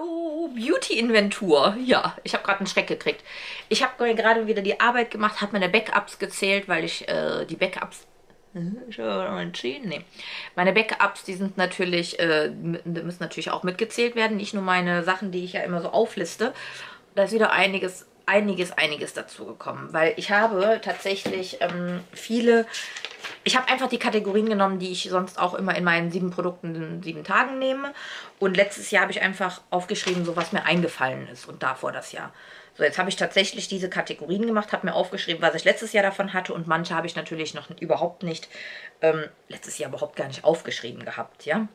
Hallo, Beauty-Inventur. Ja, ich habe gerade einen Schreck gekriegt. Ich habe gerade wieder die Arbeit gemacht, habe meine Backups gezählt, weil ich äh, die Backups... Nee. Meine Backups, die sind natürlich, äh, müssen natürlich auch mitgezählt werden. Nicht nur meine Sachen, die ich ja immer so aufliste. Da ist wieder einiges, einiges, einiges dazu gekommen. Weil ich habe tatsächlich ähm, viele ich habe einfach die Kategorien genommen, die ich sonst auch immer in meinen sieben Produkten in sieben Tagen nehme. Und letztes Jahr habe ich einfach aufgeschrieben, so was mir eingefallen ist und davor das Jahr. So, jetzt habe ich tatsächlich diese Kategorien gemacht, habe mir aufgeschrieben, was ich letztes Jahr davon hatte und manche habe ich natürlich noch überhaupt nicht, ähm, letztes Jahr überhaupt gar nicht aufgeschrieben gehabt, ja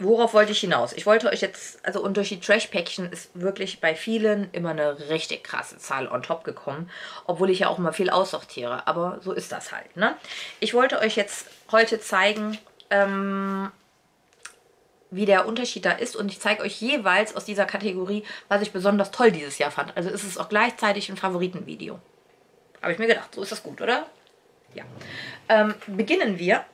worauf wollte ich hinaus? Ich wollte euch jetzt, also und durch die Trash-Päckchen ist wirklich bei vielen immer eine richtig krasse Zahl on top gekommen, obwohl ich ja auch immer viel aussortiere, aber so ist das halt, ne? Ich wollte euch jetzt heute zeigen, ähm, wie der Unterschied da ist und ich zeige euch jeweils aus dieser Kategorie, was ich besonders toll dieses Jahr fand. Also ist es auch gleichzeitig ein Favoritenvideo. Habe ich mir gedacht, so ist das gut, oder? Ja. Ähm, beginnen wir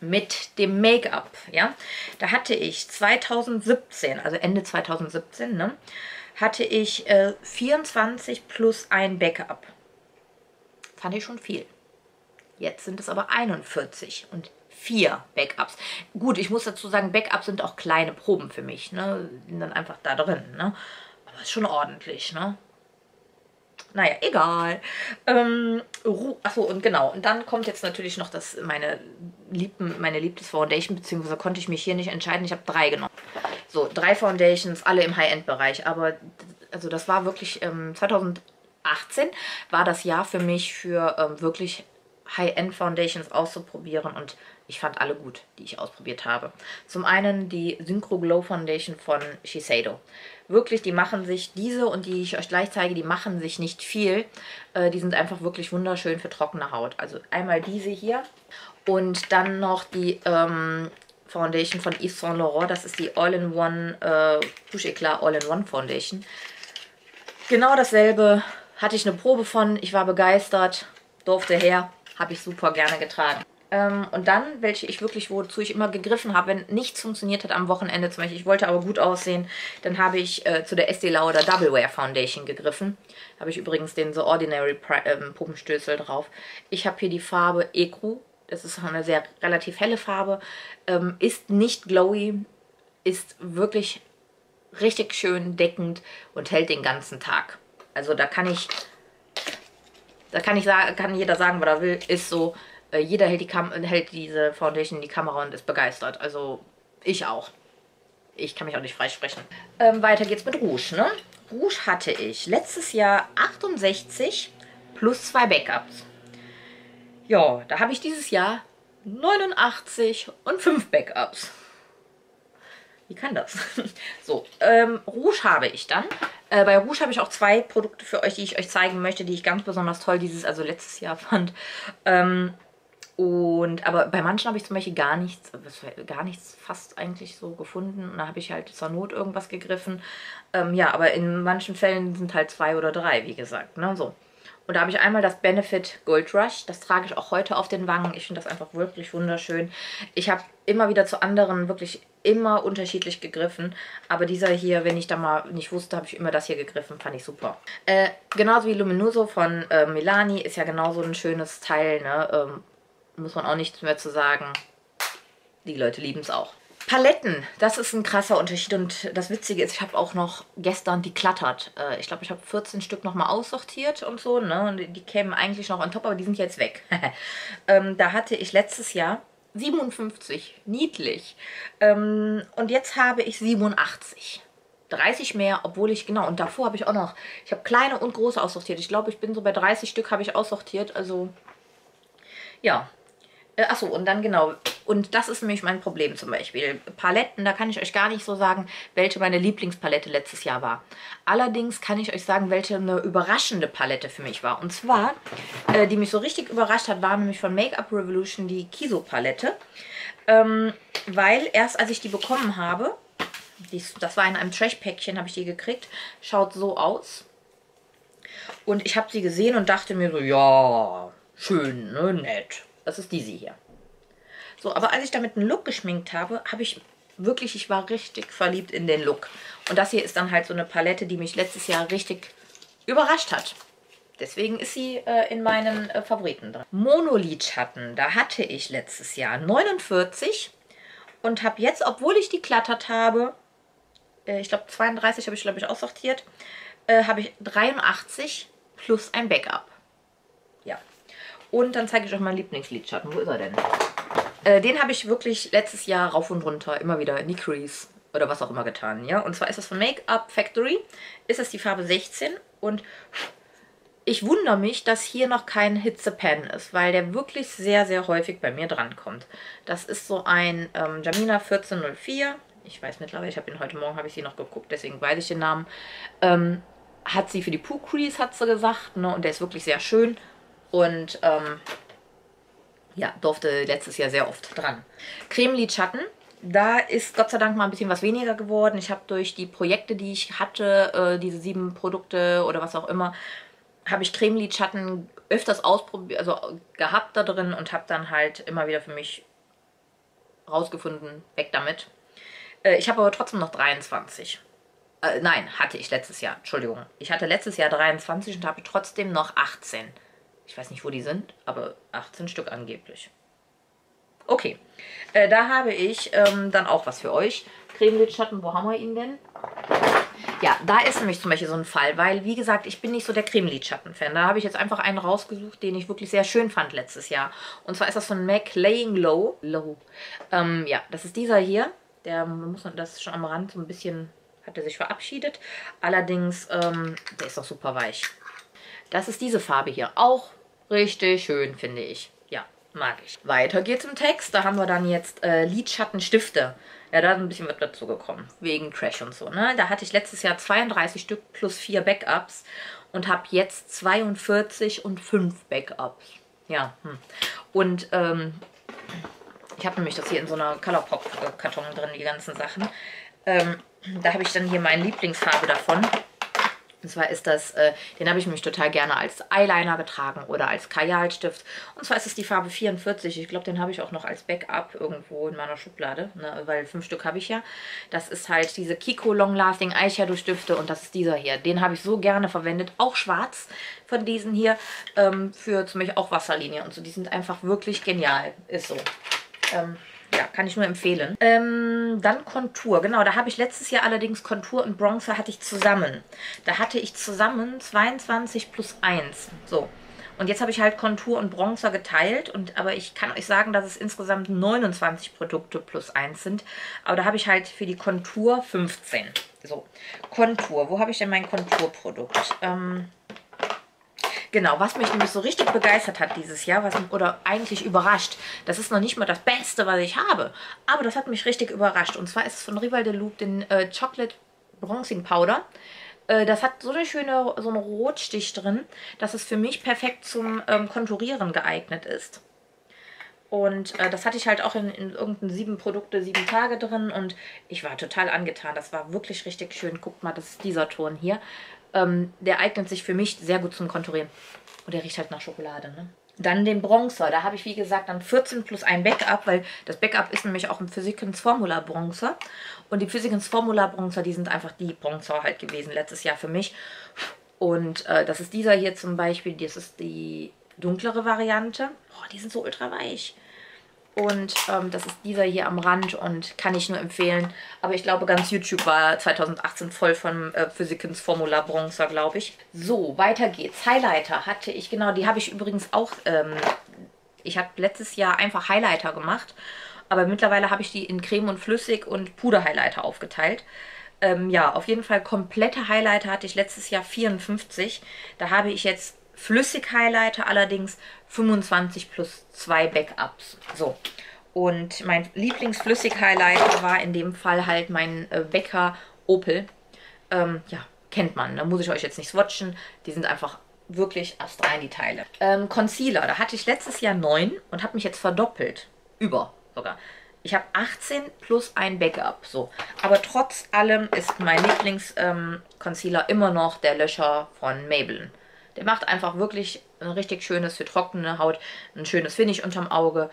mit dem Make-up, ja. Da hatte ich 2017, also Ende 2017, ne, hatte ich äh, 24 plus ein Backup. Fand ich schon viel. Jetzt sind es aber 41 und vier Backups. Gut, ich muss dazu sagen, Backups sind auch kleine Proben für mich, ne, sind dann einfach da drin, ne. Aber ist schon ordentlich, ne. Naja, egal. Ähm, achso, und genau. Und dann kommt jetzt natürlich noch das, meine, Liebten, meine Lieblingsfoundation, beziehungsweise konnte ich mich hier nicht entscheiden. Ich habe drei genommen. So, drei Foundations, alle im High-End-Bereich. Aber, also das war wirklich, ähm, 2018 war das Jahr für mich für ähm, wirklich High-End-Foundations auszuprobieren und ich fand alle gut, die ich ausprobiert habe. Zum einen die Synchro Glow Foundation von Shiseido. Wirklich, die machen sich, diese und die ich euch gleich zeige, die machen sich nicht viel. Äh, die sind einfach wirklich wunderschön für trockene Haut. Also einmal diese hier und dann noch die ähm, Foundation von Yves Saint Laurent. Das ist die All-in-One äh, Touche Eclat All-in-One Foundation. Genau dasselbe hatte ich eine Probe von. Ich war begeistert, durfte her, habe ich super gerne getragen. Ähm, und dann, welche ich wirklich, wozu ich immer gegriffen habe, wenn nichts funktioniert hat am Wochenende, zum Beispiel, ich wollte aber gut aussehen, dann habe ich äh, zu der Estee Lauder Double Wear Foundation gegriffen. Habe ich übrigens den The Ordinary ähm, Puppenstößel drauf. Ich habe hier die Farbe Ecru. Das ist eine sehr relativ helle Farbe. Ähm, ist nicht glowy, ist wirklich richtig schön deckend und hält den ganzen Tag. Also da kann ich, da kann ich sagen, kann jeder sagen, was er will, ist so, äh, jeder hält, die Kam hält diese Foundation in die Kamera und ist begeistert. Also ich auch. Ich kann mich auch nicht freisprechen. Ähm, weiter geht's mit Rouge, ne? Rouge hatte ich letztes Jahr 68 plus zwei Backups. Ja, da habe ich dieses Jahr 89 und 5 Backups. Wie kann das? so, ähm, Rouge habe ich dann. Äh, bei Rouge habe ich auch zwei Produkte für euch, die ich euch zeigen möchte, die ich ganz besonders toll dieses, also letztes Jahr fand. Ähm, und, aber bei manchen habe ich zum Beispiel gar nichts, gar nichts fast eigentlich so gefunden. Und da habe ich halt zur Not irgendwas gegriffen. Ähm, ja, aber in manchen Fällen sind halt zwei oder drei, wie gesagt. Ne? So. Und da habe ich einmal das Benefit Gold Rush. Das trage ich auch heute auf den Wangen. Ich finde das einfach wirklich wunderschön. Ich habe immer wieder zu anderen wirklich immer unterschiedlich gegriffen. Aber dieser hier, wenn ich da mal nicht wusste, habe ich immer das hier gegriffen. Fand ich super. Äh, genauso wie Luminoso von äh, Milani ist ja genauso ein schönes Teil. Ne? Ähm, muss man auch nichts mehr zu sagen. Die Leute lieben es auch. Paletten, das ist ein krasser Unterschied und das Witzige ist, ich habe auch noch gestern die klattert. Äh, ich glaube, ich habe 14 Stück nochmal aussortiert und so, ne? Und die kämen eigentlich noch on top, aber die sind jetzt weg. ähm, da hatte ich letztes Jahr 57, niedlich. Ähm, und jetzt habe ich 87. 30 mehr, obwohl ich, genau, und davor habe ich auch noch, ich habe kleine und große aussortiert. Ich glaube, ich bin so bei 30 Stück habe ich aussortiert, also ja, äh, achso, und dann genau, und das ist nämlich mein Problem zum Beispiel. Paletten, da kann ich euch gar nicht so sagen, welche meine Lieblingspalette letztes Jahr war. Allerdings kann ich euch sagen, welche eine überraschende Palette für mich war. Und zwar, äh, die mich so richtig überrascht hat, war nämlich von Make-up Revolution die Kiso-Palette. Ähm, weil erst als ich die bekommen habe, dies, das war in einem Trash-Päckchen, habe ich die gekriegt, schaut so aus. Und ich habe sie gesehen und dachte mir so, ja, schön, ne, nett. Das ist diese hier. So, aber als ich damit einen Look geschminkt habe, habe ich wirklich, ich war richtig verliebt in den Look. Und das hier ist dann halt so eine Palette, die mich letztes Jahr richtig überrascht hat. Deswegen ist sie äh, in meinen äh, Favoriten drin. Monolidschatten, da hatte ich letztes Jahr 49 und habe jetzt, obwohl ich die glattert habe, äh, ich glaube 32 habe ich glaube ich aussortiert, äh, habe ich 83 plus ein Backup. Und dann zeige ich euch meinen Lieblingslidschatten. Wo ist er denn? Äh, den habe ich wirklich letztes Jahr rauf und runter immer wieder in die Crease oder was auch immer getan. ja. Und zwar ist das von Make-up Factory. Ist es die Farbe 16 und ich wundere mich, dass hier noch kein Hitze-Pen ist, weil der wirklich sehr, sehr häufig bei mir drankommt. Das ist so ein ähm, Jamina 1404. Ich weiß mittlerweile, ich habe ihn heute Morgen, habe ich sie noch geguckt, deswegen weiß ich den Namen. Ähm, hat sie für die Poo Crease, hat sie gesagt, ne? und der ist wirklich sehr schön. Und ähm, ja, durfte letztes Jahr sehr oft dran. Cremelidschatten. Da ist Gott sei Dank mal ein bisschen was weniger geworden. Ich habe durch die Projekte, die ich hatte, äh, diese sieben Produkte oder was auch immer, habe ich Cremelidschatten öfters ausprobiert, also gehabt da drin und habe dann halt immer wieder für mich rausgefunden, weg damit. Äh, ich habe aber trotzdem noch 23. Äh, nein, hatte ich letztes Jahr, Entschuldigung. Ich hatte letztes Jahr 23 und habe trotzdem noch 18. Ich weiß nicht, wo die sind, aber 18 Stück angeblich. Okay, äh, da habe ich ähm, dann auch was für euch. Cremelidschatten, wo haben wir ihn denn? Ja, da ist nämlich zum Beispiel so ein Fall, weil, wie gesagt, ich bin nicht so der Cremelidschatten-Fan. Da habe ich jetzt einfach einen rausgesucht, den ich wirklich sehr schön fand letztes Jahr. Und zwar ist das von MAC Laying Low. Low. Ähm, ja, das ist dieser hier. Der muss das schon am Rand so ein bisschen, hat er sich verabschiedet. Allerdings, ähm, der ist auch super weich. Das ist diese Farbe hier. Auch richtig schön, finde ich. Ja, mag ich. Weiter geht's im Text. Da haben wir dann jetzt äh, Lidschattenstifte. Ja, da ist ein bisschen was dazu gekommen. Wegen Trash und so. Ne? Da hatte ich letztes Jahr 32 Stück plus 4 Backups und habe jetzt 42 und 5 Backups. Ja, hm. und ähm, ich habe nämlich das hier in so einer Colourpop-Karton drin, die ganzen Sachen. Ähm, da habe ich dann hier meine Lieblingsfarbe davon. Und zwar ist das, äh, den habe ich nämlich total gerne als Eyeliner getragen oder als Kajalstift. Und zwar ist es die Farbe 44. Ich glaube, den habe ich auch noch als Backup irgendwo in meiner Schublade, ne, weil fünf Stück habe ich ja. Das ist halt diese Kiko Long Lasting Eyeshadow Stifte und das ist dieser hier. Den habe ich so gerne verwendet, auch schwarz von diesen hier, ähm, für zum Beispiel auch Wasserlinie und so. Die sind einfach wirklich genial, ist so. Ähm, ja, kann ich nur empfehlen. Ähm, dann Kontur. Genau, da habe ich letztes Jahr allerdings Kontur und Bronzer hatte ich zusammen. Da hatte ich zusammen 22 plus 1. So. Und jetzt habe ich halt Kontur und Bronzer geteilt. Und, aber ich kann euch sagen, dass es insgesamt 29 Produkte plus 1 sind. Aber da habe ich halt für die Kontur 15. So, Kontur. Wo habe ich denn mein Konturprodukt? Ähm, Genau, was mich nämlich so richtig begeistert hat dieses Jahr, was, oder eigentlich überrascht, das ist noch nicht mal das Beste, was ich habe, aber das hat mich richtig überrascht. Und zwar ist es von Rival de Loop den äh, Chocolate Bronzing Powder. Äh, das hat so eine schöne, so einen Rotstich drin, dass es für mich perfekt zum ähm, Konturieren geeignet ist. Und äh, das hatte ich halt auch in, in irgendeinen sieben Produkte, sieben Tage drin. Und ich war total angetan. Das war wirklich richtig schön. Guckt mal, das ist dieser Ton hier. Ähm, der eignet sich für mich sehr gut zum Konturieren. Und der riecht halt nach Schokolade, ne? Dann den Bronzer. Da habe ich, wie gesagt, dann 14 plus ein Backup, weil das Backup ist nämlich auch im Physikens Formula Bronzer. Und die Physikens Formula Bronzer, die sind einfach die Bronzer halt gewesen letztes Jahr für mich. Und äh, das ist dieser hier zum Beispiel, das ist die dunklere Variante. Boah, die sind so ultra weich. Und ähm, das ist dieser hier am Rand und kann ich nur empfehlen. Aber ich glaube, ganz YouTube war 2018 voll von äh, Physikens Formula Bronzer, glaube ich. So, weiter geht's. Highlighter hatte ich, genau, die habe ich übrigens auch, ähm, ich habe letztes Jahr einfach Highlighter gemacht. Aber mittlerweile habe ich die in Creme und Flüssig und Puder-Highlighter aufgeteilt. Ähm, ja, auf jeden Fall komplette Highlighter hatte ich letztes Jahr 54. Da habe ich jetzt Flüssig-Highlighter allerdings 25 plus 2 Backups. So. Und mein Lieblingsflüssig-Highlighter war in dem Fall halt mein äh, Becker Opel. Ähm, ja, kennt man. Da muss ich euch jetzt nicht swatchen. Die sind einfach wirklich astrein, die Teile. Ähm, Concealer, da hatte ich letztes Jahr 9 und habe mich jetzt verdoppelt. Über sogar. Ich habe 18 plus ein Backup. So. Aber trotz allem ist mein Lieblings-Concealer ähm, immer noch der Löscher von Maybelline. Der macht einfach wirklich ein richtig schönes für trockene Haut, ein schönes Finish unterm Auge.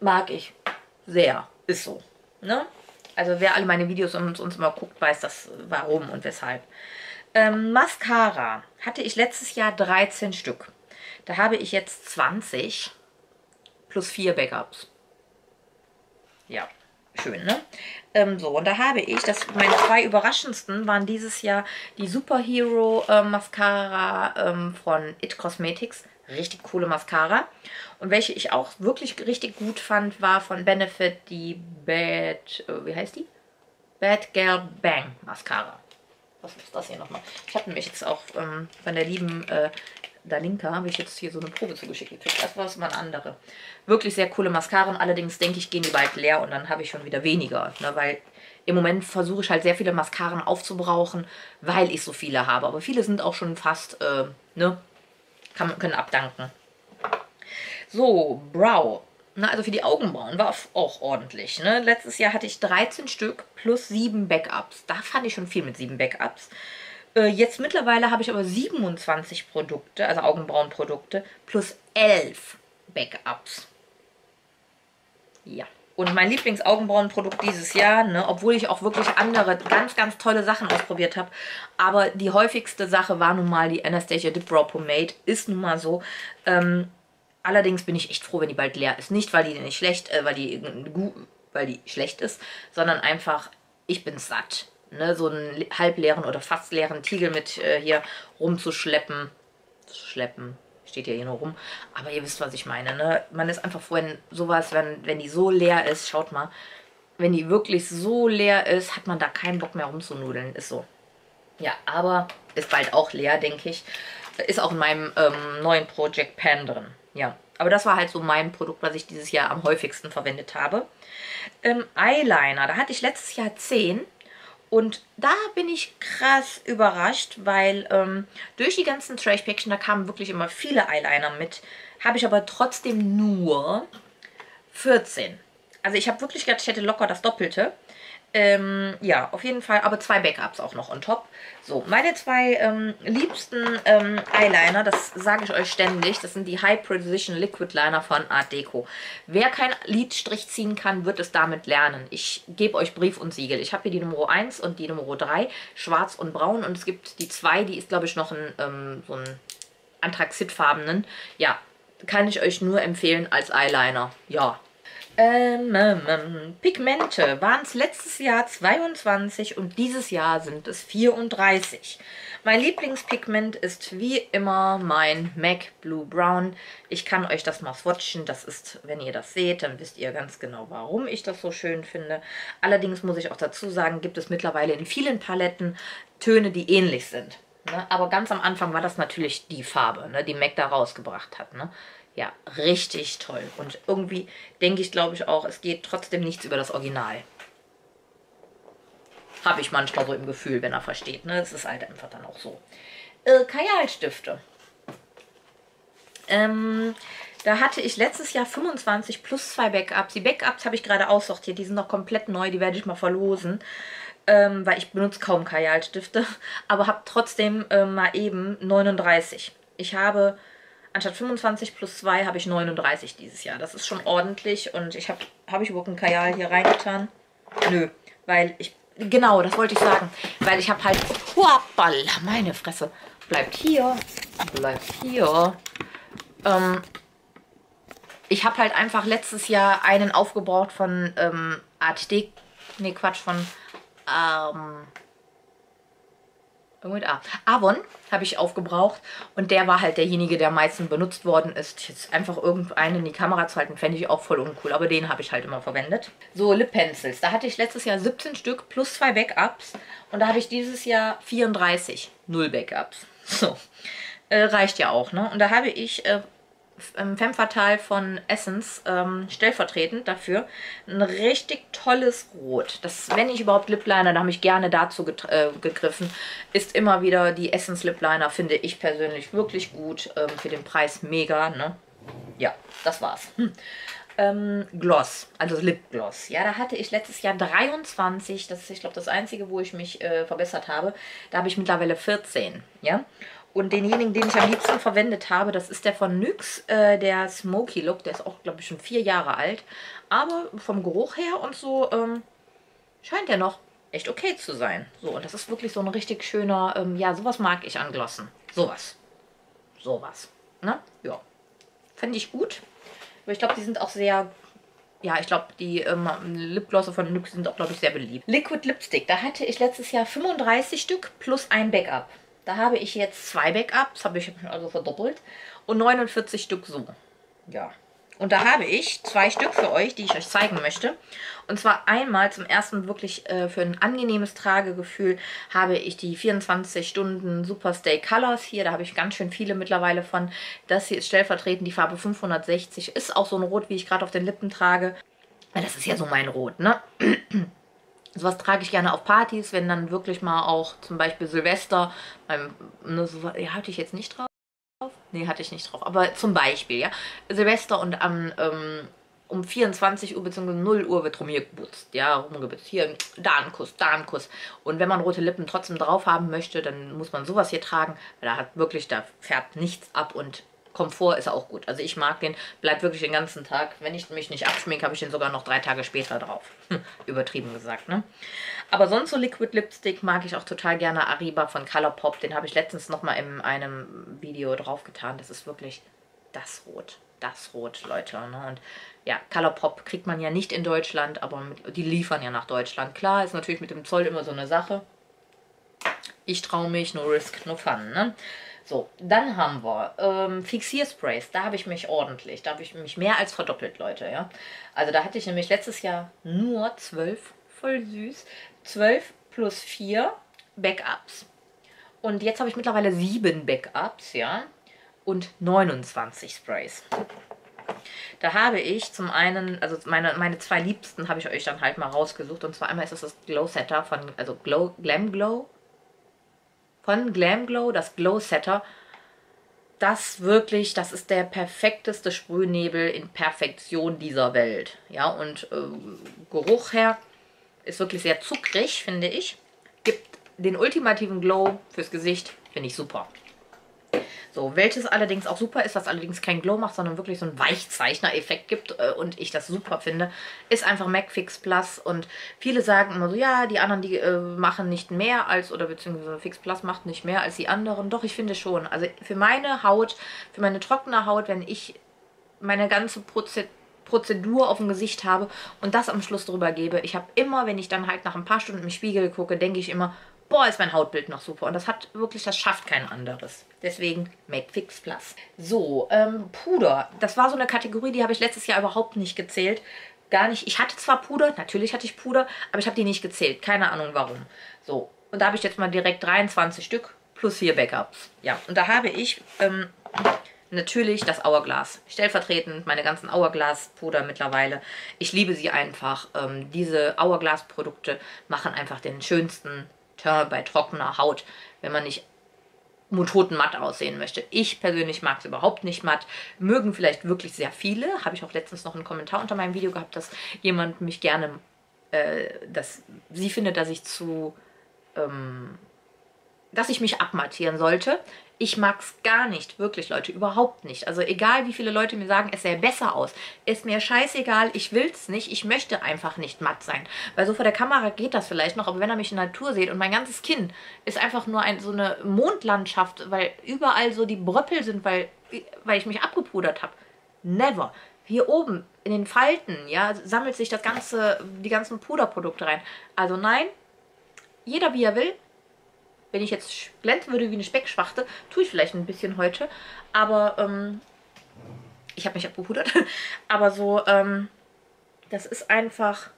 Mag ich sehr. Ist so. Ne? Also wer alle meine Videos und uns immer guckt, weiß das warum und weshalb. Ähm, Mascara hatte ich letztes Jahr 13 Stück. Da habe ich jetzt 20 plus 4 Backups. Ja, schön, ne? Ähm, so, und da habe ich, das meine zwei überraschendsten waren dieses Jahr die Superhero äh, Mascara ähm, von It Cosmetics. Richtig coole Mascara. Und welche ich auch wirklich richtig gut fand, war von Benefit die Bad, äh, wie heißt die? Bad Girl Bang Mascara. Was ist das hier nochmal? Ich habe nämlich jetzt auch ähm, von der lieben äh, Dalinka, habe ich jetzt hier so eine Probe zugeschickt. Das war es mal andere. Wirklich sehr coole Mascaren. Allerdings denke ich, gehen die bald leer und dann habe ich schon wieder weniger. Ne? Weil im Moment versuche ich halt sehr viele Mascaren aufzubrauchen, weil ich so viele habe. Aber viele sind auch schon fast, äh, ne, kann, können abdanken. So, Brow. Na, also für die Augenbrauen war auch ordentlich. Ne? Letztes Jahr hatte ich 13 Stück plus 7 Backups. Da fand ich schon viel mit 7 Backups. Äh, jetzt mittlerweile habe ich aber 27 Produkte, also Augenbrauenprodukte, plus 11 Backups. Ja. Und mein Lieblingsaugenbrauenprodukt dieses Jahr, ne, obwohl ich auch wirklich andere ganz, ganz tolle Sachen ausprobiert habe, aber die häufigste Sache war nun mal die Anastasia Dip Brow Pomade, ist nun mal so. Ähm, allerdings bin ich echt froh, wenn die bald leer ist. Nicht, weil die nicht schlecht, äh, weil die weil die schlecht ist, sondern einfach, ich bin satt. Ne, so einen halbleeren oder fast leeren Tiegel mit äh, hier rumzuschleppen. Schleppen, steht ja hier nur rum. Aber ihr wisst, was ich meine. Ne? Man ist einfach wenn sowas, wenn, wenn die so leer ist, schaut mal, wenn die wirklich so leer ist, hat man da keinen Bock mehr rumzunudeln. Ist so. Ja, aber ist bald auch leer, denke ich. Ist auch in meinem ähm, neuen Project Pan drin. Ja, aber das war halt so mein Produkt, was ich dieses Jahr am häufigsten verwendet habe. Ähm, Eyeliner, da hatte ich letztes Jahr 10 und da bin ich krass überrascht, weil ähm, durch die ganzen Trash-Päckchen, da kamen wirklich immer viele Eyeliner mit, habe ich aber trotzdem nur 14. Also ich habe wirklich gedacht, ich hätte locker das Doppelte. Ähm, ja, auf jeden Fall, aber zwei Backups auch noch on top. So, meine zwei ähm, liebsten ähm, Eyeliner, das sage ich euch ständig, das sind die High Precision Liquid Liner von Art Deco. Wer kein Lidstrich ziehen kann, wird es damit lernen. Ich gebe euch Brief und Siegel. Ich habe hier die Nummer 1 und die Nummer 3, schwarz und braun. Und es gibt die 2, die ist, glaube ich, noch ein, ähm, so ein Anthrazitfarbenen. Ja, kann ich euch nur empfehlen als Eyeliner. Ja, ähm, ähm, ähm, Pigmente waren es letztes Jahr 22 und dieses Jahr sind es 34. Mein Lieblingspigment ist wie immer mein MAC Blue Brown. Ich kann euch das mal swatchen. Das ist, wenn ihr das seht, dann wisst ihr ganz genau, warum ich das so schön finde. Allerdings muss ich auch dazu sagen, gibt es mittlerweile in vielen Paletten Töne, die ähnlich sind. Ne? Aber ganz am Anfang war das natürlich die Farbe, ne, die MAC da rausgebracht hat. Ne? Ja, richtig toll. Und irgendwie denke ich, glaube ich auch, es geht trotzdem nichts über das Original. Habe ich manchmal so im Gefühl, wenn er versteht. Ne? Das ist halt einfach dann auch so. Äh, Kajalstifte. Ähm, da hatte ich letztes Jahr 25 plus zwei Backups. Die Backups habe ich gerade aussortiert. Die sind noch komplett neu. Die werde ich mal verlosen. Ähm, weil ich benutze kaum Kajalstifte. Aber habe trotzdem äh, mal eben 39. Ich habe Anstatt 25 plus 2 habe ich 39 dieses Jahr. Das ist schon ordentlich. Und ich habe habe ich überhaupt einen Kajal hier reingetan? Nö, weil ich... Genau, das wollte ich sagen. Weil ich habe halt... Huapala, meine Fresse. Bleibt hier. Bleibt hier. Ähm, ich habe halt einfach letztes Jahr einen aufgebraucht von ähm, Art D... Nee, Quatsch, von... Ähm, mit A. Avon habe ich aufgebraucht und der war halt derjenige, der am meisten benutzt worden ist. Jetzt einfach irgendeinen in die Kamera zu halten, fände ich auch voll uncool, aber den habe ich halt immer verwendet. So, Lip Pencils. Da hatte ich letztes Jahr 17 Stück plus zwei Backups und da habe ich dieses Jahr 34. Null Backups. So. Äh, reicht ja auch, ne? Und da habe ich äh, Femme Fatale von Essence ähm, stellvertretend dafür. Ein richtig tolles Rot. Das, wenn ich überhaupt Lip Liner, da habe ich gerne dazu äh, gegriffen, ist immer wieder die Essence Lip Liner, finde ich persönlich wirklich gut. Ähm, für den Preis mega, ne? Ja, das war's. Hm. Ähm, Gloss, also Lip Gloss. Ja, da hatte ich letztes Jahr 23. Das ist, ich glaube, das einzige, wo ich mich äh, verbessert habe. Da habe ich mittlerweile 14. Ja, und denjenigen, den ich am liebsten verwendet habe, das ist der von NYX, äh, der Smoky Look. Der ist auch, glaube ich, schon vier Jahre alt. Aber vom Geruch her und so, ähm, scheint ja noch echt okay zu sein. So, und das ist wirklich so ein richtig schöner, ähm, ja, sowas mag ich an Glossen. Sowas. Sowas. Ne? Ja. Fände ich gut. Aber ich glaube, die sind auch sehr ja, ich glaube, die ähm, Lipglosse von NYX sind auch, glaube ich, sehr beliebt. Liquid Lipstick, da hatte ich letztes Jahr 35 Stück plus ein Backup. Da habe ich jetzt zwei Backups, habe ich also verdoppelt. Und 49 Stück so. Ja. Und da habe ich zwei Stück für euch, die ich euch zeigen möchte. Und zwar einmal zum ersten wirklich äh, für ein angenehmes Tragegefühl habe ich die 24 Stunden Superstay Colors hier. Da habe ich ganz schön viele mittlerweile von. Das hier ist stellvertretend die Farbe 560. Ist auch so ein Rot, wie ich gerade auf den Lippen trage. Das ist ja so mein Rot, ne? Sowas trage ich gerne auf Partys, wenn dann wirklich mal auch zum Beispiel Silvester, beim, ne, so, ja, hatte ich jetzt nicht drauf. Nee, hatte ich nicht drauf. Aber zum Beispiel, ja. Silvester und am ähm, um 24 Uhr bzw. 0 Uhr wird rum hier geputzt. Ja, rumgebutzt. Hier, da ein Kuss, da ein Kuss. Und wenn man rote Lippen trotzdem drauf haben möchte, dann muss man sowas hier tragen. Weil da hat wirklich, da färbt nichts ab und Komfort ist auch gut. Also ich mag den, bleibt wirklich den ganzen Tag. Wenn ich mich nicht abschminke, habe ich den sogar noch drei Tage später drauf. Hm, übertrieben gesagt, ne? Aber sonst so Liquid Lipstick mag ich auch total gerne. Ariba von Colourpop, den habe ich letztens nochmal in einem Video draufgetan. Das ist wirklich das Rot. Das Rot, Leute. Ne? Und ja, Colourpop kriegt man ja nicht in Deutschland, aber mit, die liefern ja nach Deutschland. Klar, ist natürlich mit dem Zoll immer so eine Sache. Ich traue mich, no risk, no fun. Ne? So, dann haben wir ähm, Fixiersprays. Da habe ich mich ordentlich, da habe ich mich mehr als verdoppelt, Leute. Ja? Also da hatte ich nämlich letztes Jahr nur zwölf, voll süß, zwölf plus vier Backups. Und jetzt habe ich mittlerweile sieben Backups, ja, und 29 Sprays. Da habe ich zum einen, also meine, meine zwei Liebsten habe ich euch dann halt mal rausgesucht. Und zwar einmal ist das das Glow Setter von, also Glow, Glam Glow von Glam Glow, das Glow Setter. Das wirklich, das ist der perfekteste Sprühnebel in Perfektion dieser Welt. Ja, und äh, Geruch her ist wirklich sehr zuckrig, finde ich. Gibt den ultimativen Glow fürs Gesicht, finde ich super. So, welches allerdings auch super ist, was allerdings kein Glow macht, sondern wirklich so einen Weichzeichner-Effekt gibt äh, und ich das super finde, ist einfach MacFix Plus und viele sagen immer so, ja, die anderen, die äh, machen nicht mehr als, oder beziehungsweise Fix Plus macht nicht mehr als die anderen. Doch, ich finde schon. Also für meine Haut, für meine trockene Haut, wenn ich meine ganze Prozedur Prozedur auf dem Gesicht habe und das am Schluss drüber gebe. Ich habe immer, wenn ich dann halt nach ein paar Stunden im Spiegel gucke, denke ich immer, boah, ist mein Hautbild noch super. Und das hat wirklich, das schafft kein anderes. Deswegen Make Fix Plus. So, ähm, Puder. Das war so eine Kategorie, die habe ich letztes Jahr überhaupt nicht gezählt. Gar nicht. Ich hatte zwar Puder, natürlich hatte ich Puder, aber ich habe die nicht gezählt. Keine Ahnung warum. So, und da habe ich jetzt mal direkt 23 Stück plus vier Backups. Ja, und da habe ich ähm, natürlich das Hourglass. Stellvertretend meine ganzen Hourglass-Puder mittlerweile. Ich liebe sie einfach. Ähm, diese Hourglass-Produkte machen einfach den schönsten Turn bei trockener Haut, wenn man nicht toten matt aussehen möchte. Ich persönlich mag es überhaupt nicht matt. Mögen vielleicht wirklich sehr viele. Habe ich auch letztens noch einen Kommentar unter meinem Video gehabt, dass jemand mich gerne, äh, dass sie findet, dass ich zu, ähm, dass ich mich abmattieren sollte. Ich mag es gar nicht, wirklich Leute, überhaupt nicht. Also egal wie viele Leute mir sagen, es sähe besser aus, ist mir scheißegal, ich will es nicht, ich möchte einfach nicht matt sein. Weil so vor der Kamera geht das vielleicht noch, aber wenn er mich in der Natur sieht und mein ganzes Kinn ist einfach nur ein, so eine Mondlandschaft, weil überall so die Bröppel sind, weil, weil ich mich abgepudert habe. Never. Hier oben in den Falten, ja, sammelt sich das ganze, die ganzen Puderprodukte rein. Also nein, jeder wie er will, wenn ich jetzt glänzen würde wie eine Speckschwachte, tue ich vielleicht ein bisschen heute. Aber ähm, ich habe mich abgepudert. Aber so, ähm, das ist einfach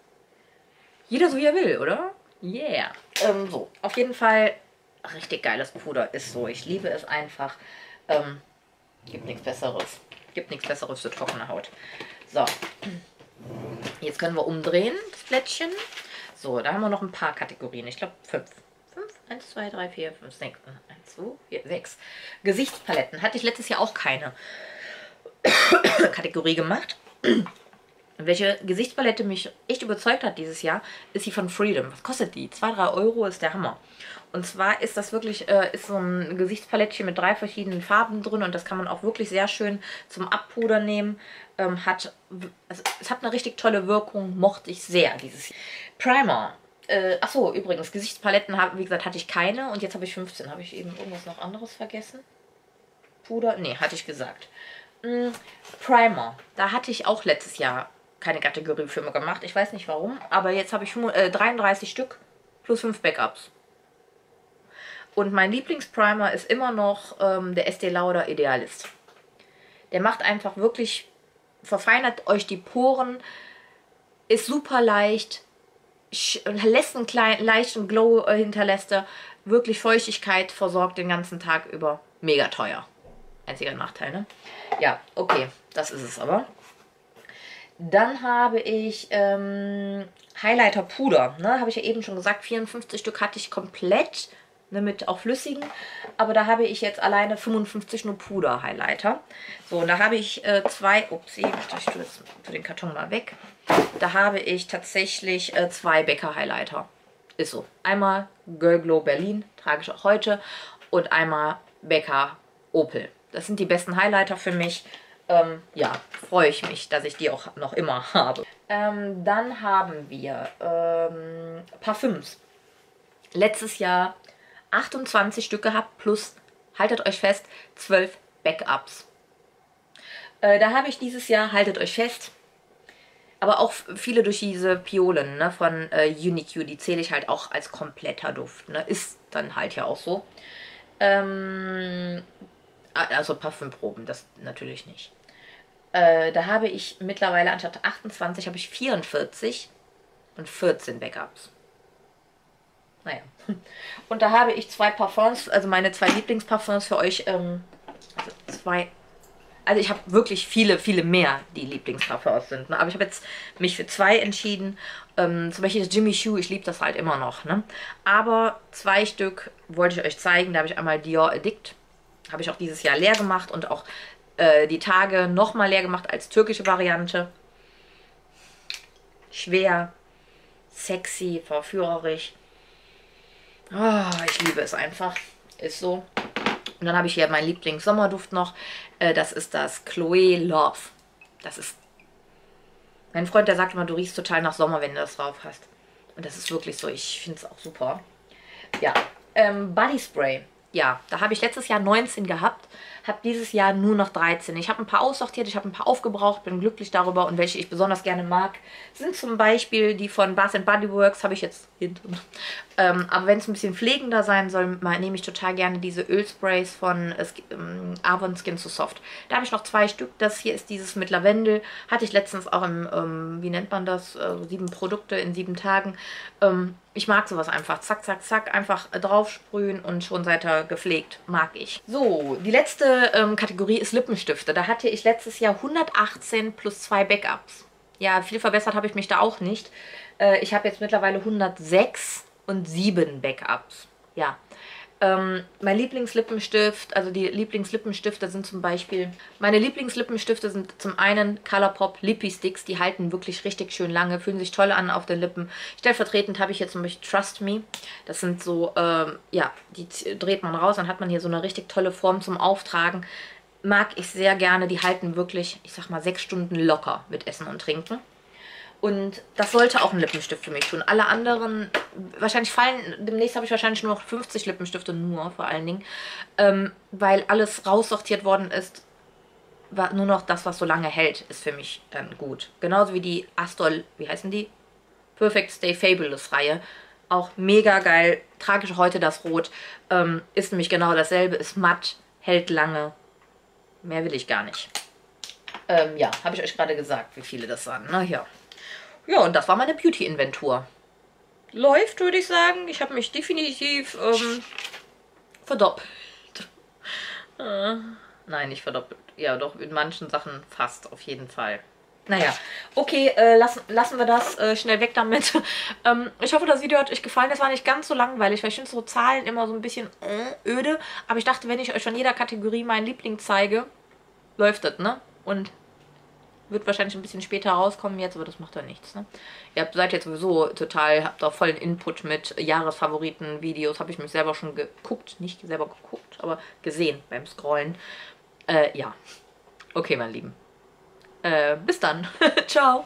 jeder so wie er will, oder? Yeah. Ähm, so, auf jeden Fall richtig geiles Puder ist so. Ich liebe es einfach. Ähm, gibt nichts Besseres. Gibt nichts Besseres für trockene Haut. So. Jetzt können wir umdrehen, das Blättchen. So, da haben wir noch ein paar Kategorien. Ich glaube fünf. 1, 2, 3, 4, 5, 6, 1, 2, 4, 6. Gesichtspaletten. Hatte ich letztes Jahr auch keine Kategorie gemacht. Welche Gesichtspalette mich echt überzeugt hat dieses Jahr, ist die von Freedom. Was kostet die? 2, 3 Euro ist der Hammer. Und zwar ist das wirklich, äh, ist so ein Gesichtspalettchen mit drei verschiedenen Farben drin und das kann man auch wirklich sehr schön zum Abpudern nehmen. Ähm, hat, also, es hat eine richtig tolle Wirkung, mochte ich sehr dieses Jahr. Primer Äh, achso, übrigens, Gesichtspaletten, hab, wie gesagt, hatte ich keine und jetzt habe ich 15. Habe ich eben irgendwas noch anderes vergessen? Puder? Nee, hatte ich gesagt. Mm, Primer. Da hatte ich auch letztes Jahr keine Kategorie für gemacht. Ich weiß nicht warum, aber jetzt habe ich äh, 33 Stück plus 5 Backups. Und mein Lieblingsprimer ist immer noch ähm, der Estee Lauder Idealist. Der macht einfach wirklich, verfeinert euch die Poren, ist super leicht, lässt einen kleinen, leichten Glow äh, hinterlässt er, wirklich Feuchtigkeit versorgt den ganzen Tag über. Mega teuer. Einziger Nachteil, ne? Ja, okay, das ist es aber. Dann habe ich ähm, Highlighter Puder. Ne? Habe ich ja eben schon gesagt, 54 Stück hatte ich komplett, ne, mit auch flüssigen. Aber da habe ich jetzt alleine 55 nur Puder Highlighter. So, und da habe ich äh, zwei, upsie, ich tue jetzt den Karton mal weg. Da habe ich tatsächlich äh, zwei Becker Highlighter. Ist so. Einmal Girl Glow Berlin, trage ich auch heute. Und einmal Becker Opel. Das sind die besten Highlighter für mich. Ähm, ja, freue ich mich, dass ich die auch noch immer habe. Ähm, dann haben wir ähm, Parfüms. Letztes Jahr 28 Stück gehabt plus, haltet euch fest, 12 Backups. Äh, da habe ich dieses Jahr, haltet euch fest, aber auch viele durch diese Piolen ne, von äh, Unique, die zähle ich halt auch als kompletter Duft. Ne? Ist dann halt ja auch so. Ähm, also Parfümproben, das natürlich nicht. Äh, da habe ich mittlerweile anstatt 28 habe ich 44 und 14 Backups. Naja. Und da habe ich zwei Parfums, also meine zwei Lieblingsparfums für euch. Ähm, also zwei. Also ich habe wirklich viele, viele mehr, die Lieblingsparfums sind. Ne? Aber ich habe jetzt mich für zwei entschieden. Ähm, zum Beispiel das Jimmy Choo, ich liebe das halt immer noch. Ne? Aber zwei Stück wollte ich euch zeigen. Da habe ich einmal Dior Addict habe ich auch dieses Jahr leer gemacht und auch äh, die Tage nochmal leer gemacht als türkische Variante. Schwer, sexy, verführerisch. Oh, ich liebe es einfach. Ist so. Und dann habe ich hier meinen Lieblings-Sommerduft noch. Äh, das ist das Chloe Love. Das ist... Mein Freund, der sagt immer, du riechst total nach Sommer, wenn du das drauf hast. Und das ist wirklich so. Ich finde es auch super. Ja, ähm, Body Spray ja, da habe ich letztes Jahr 19 gehabt, habe dieses Jahr nur noch 13. Ich habe ein paar aussortiert, ich habe ein paar aufgebraucht, bin glücklich darüber und welche ich besonders gerne mag, sind zum Beispiel die von Bath Body Works, habe ich jetzt hinten. Ähm, aber wenn es ein bisschen pflegender sein soll, nehme ich total gerne diese Ölsprays von äh, ähm, Avon Skin so Soft. Da habe ich noch zwei Stück. Das hier ist dieses mit Lavendel. Hatte ich letztens auch im, ähm, wie nennt man das, äh, sieben Produkte in sieben Tagen. Ähm, ich mag sowas einfach. Zack, zack, zack. Einfach draufsprühen und schon seid ihr gepflegt. Mag ich. So, die letzte ähm, Kategorie ist Lippenstifte. Da hatte ich letztes Jahr 118 plus zwei Backups. Ja, viel verbessert habe ich mich da auch nicht. Äh, ich habe jetzt mittlerweile 106 und sieben Backups. Ja. Ähm, mein Lieblingslippenstift, also die Lieblingslippensstifte sind zum Beispiel, meine Lieblingslippensstifte sind zum einen Colourpop Lippy Sticks, die halten wirklich richtig schön lange, fühlen sich toll an auf den Lippen. Stellvertretend habe ich jetzt zum Beispiel Trust Me, das sind so, ähm, ja, die dreht man raus, dann hat man hier so eine richtig tolle Form zum Auftragen. Mag ich sehr gerne, die halten wirklich, ich sag mal, sechs Stunden locker mit Essen und Trinken. Und das sollte auch ein Lippenstift für mich tun. Alle anderen, wahrscheinlich fallen, demnächst habe ich wahrscheinlich nur noch 50 Lippenstifte, nur vor allen Dingen, ähm, weil alles raussortiert worden ist. War nur noch das, was so lange hält, ist für mich dann gut. Genauso wie die Astol, wie heißen die? Perfect Stay Fabulous Reihe. Auch mega geil. Trage ich heute das Rot. Ähm, ist nämlich genau dasselbe. Ist matt, hält lange. Mehr will ich gar nicht. Ähm, ja, habe ich euch gerade gesagt, wie viele das waren. Na ja. Ja, und das war meine Beauty-Inventur. Läuft, würde ich sagen. Ich habe mich definitiv ähm, verdoppelt. Äh, nein, nicht verdoppelt. Ja, doch, in manchen Sachen fast, auf jeden Fall. Naja, okay, äh, lassen, lassen wir das äh, schnell weg damit. ähm, ich hoffe, das Video hat euch gefallen. Es war nicht ganz so langweilig, weil ich finde so Zahlen immer so ein bisschen äh, öde. Aber ich dachte, wenn ich euch von jeder Kategorie meinen Liebling zeige, läuft das, ne? Und wird wahrscheinlich ein bisschen später rauskommen jetzt, aber das macht ja nichts. Ne? Ihr seid jetzt sowieso total, habt auch vollen Input mit Jahresfavoriten-Videos. Habe ich mich selber schon geguckt. Nicht selber geguckt, aber gesehen beim Scrollen. Äh, ja. Okay, mein Lieben. Äh, bis dann. Ciao.